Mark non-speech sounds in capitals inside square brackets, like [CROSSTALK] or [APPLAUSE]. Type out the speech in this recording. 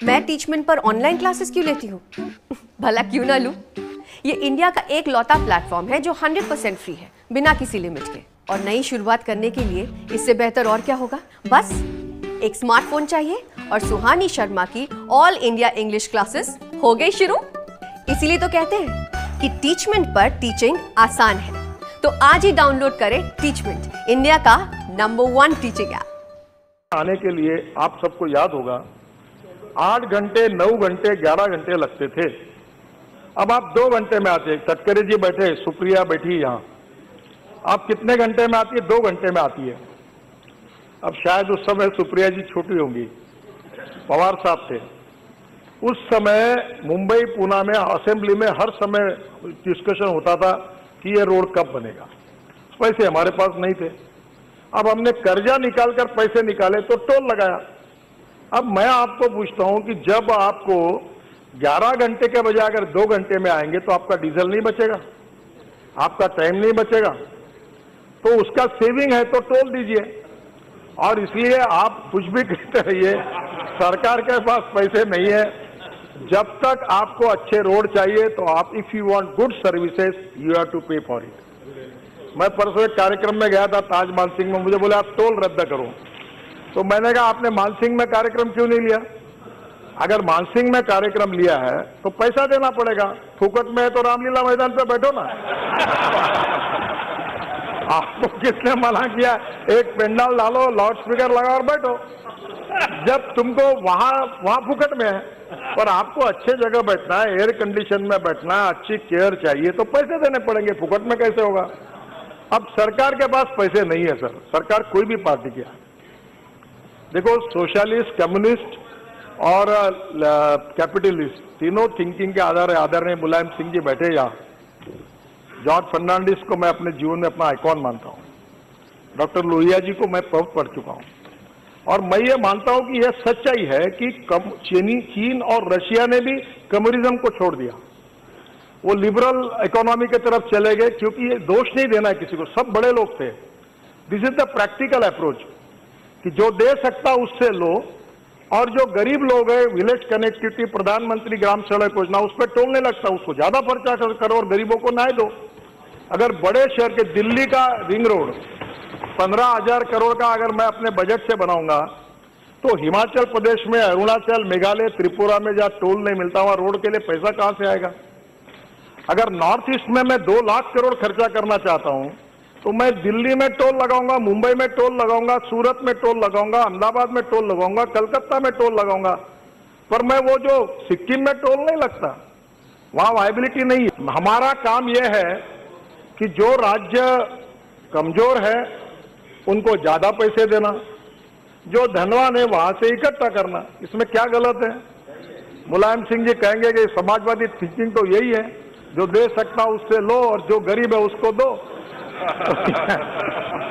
मैं टीचमेंट पर online classes क्यों लेती हूँ? भला क्यों ना लूँ? ये इंडिया का एक लौता प्लेटफॉर्म है जो 100% फ्री है, बिना किसी लिमिट के। और नई शुरुआत करने के लिए इससे बेहतर और क्या होगा? बस, एक स्मार्टफ़ोन चाहिए और सुहानी शर्मा की ऑल इंडिया इंग्लिश क्लासेस हो गई शुरू। इसीलिए तो कहते हैं कि टीचमेंट पर टीचिंग आसान है। तो आज ही डाउनलोड करें टीचमेंट इंडिया का नंबर वन टीचिंग ऐप आने के लिए आप सबको याद होगा आठ घंटे, नौ घंटे, ग्यारह घंटे लगते थे। अब आप दो घंटे में आते तटकरे जी बैठे, सुप्रिया बैठी यहाँ। आप कितने घंटे में आती है? दो घंटे में आती है। अब शायद उस समय सुप्रिया जी छोटी होंगी। पवार साहब थे। उस समय मुंबई पूना में, असेंबली में हर समय डिस्कशन होता था कि ये रोड कब बनेगा। पैसे हमारे पास नहीं थे। अब हमने कर्जा निकालकर पैसे निकाले तो टोल लगाया। अब मैं आपको पूछता हूँ कि जब आपको 11 घंटे के बजाय अगर दो घंटे में आएँगे तो आपका डीजल नहीं बचेगा, आपका टाइम नहीं बचेगा। तो उसका सेविंग है तो टोल दीजिए। और इसलिए आप कुछ भी कहते रहिए, सरकार के पास पैसे नहीं है। जब तक आपको अच्छे रोड चाहिए तो आप if you want good services you have to pay for it मैं परसों एक कार्यक्रम में गया था ताज सिंह में, मुझे बोले, आप टोल रद्द करो। तो मैंने कहा, आपने मानसिंह में कार्यक्रम क्यों नहीं लिया? अगर मानसिंह में कार्यक्रम लिया है तो पैसा देना पड़ेगा। फुकट में है तो रामलीला मैदान पे बैठो ना। [LAUGHS] आपको किसने मना किया? एक पेंडाल डालो लाउड स्पीकर लगा और बैठो। जब तुमको वहाँ वहाँ फुकट में है पर आपको अच्छे जगह बैठना है एयर कंडीशन में बैठना है, अच्छी केयर चाहिए तो पैसे देने पड़ेंगे। फुकट में कैसे होगा? अब सरकार के पास पैसे नहीं है, सर। सरकार कोई भी पार्टी की देखो सोशलिस्ट कम्युनिस्ट और कैपिटलिस्ट तीनों थिंकिंग के आधार, आदरणीय मुलायम सिंह जी बैठे यहाँ। जॉर्ज फर्नांडिस को मैं अपने जीवन में अपना आइकॉन मानता हूँ। डॉक्टर लोहिया जी को मैं बहुत पढ़ चुका हूँ। और मैं ये मानता हूँ कि यह सच्चाई है कि चीनी, चीन और रशिया ने भी कम्युनिज्म को छोड़ दिया। वो लिबरल इकोनॉमी की तरफ़ चले गए, क्योंकि ये दोष नहीं देना है किसी को। सब बड़े लोग थे। This is the practical approach कि जो दे सकता उससे लो, और जो गरीब लोग हैं, विलेज कनेक्टिविटी, प्रधानमंत्री ग्राम सड़क योजना उस पर टोल नहीं लगता उसको ज़्यादा पर्चा करो और गरीबों को ना दो। अगर बड़े शहर के दिल्ली का रिंग रोड, पंद्रह हज़ार करोड़ का अगर मैं अपने बजट से बनाऊँगा तो हिमाचल प्रदेश में अरुणाचल, मेघालय, त्रिपुरा में जहाँ टोल नहीं मिलता, वहाँ रोड के लिए पैसा कहाँ से आएगा? अगर नॉर्थ ईस्ट में मैं दो लाख करोड़ खर्चा करना चाहता हूँ तो मैं दिल्ली में टोल लगाऊँगा, मुंबई में टोल लगाऊँगा, सूरत में टोल लगाऊँगा, अहमदाबाद में टोल लगाऊँगा, कलकत्ता में टोल लगाऊँगा। पर मैं वो जो सिक्किम में टोल नहीं लगता, वहाँ वायबिलिटी नहीं है। हमारा काम यह है कि जो राज्य कमज़ोर है, उनको ज़्यादा पैसे देना, जो धनवान है, वहाँ से इकट्ठा करना। इसमें क्या गलत है? मुलायम सिंह जी कहेंगे कि समाजवादी थिंकिंग तो यही है। जो दे सकता उससे लो और जो गरीब है उसको दो। [LAUGHS] [LAUGHS]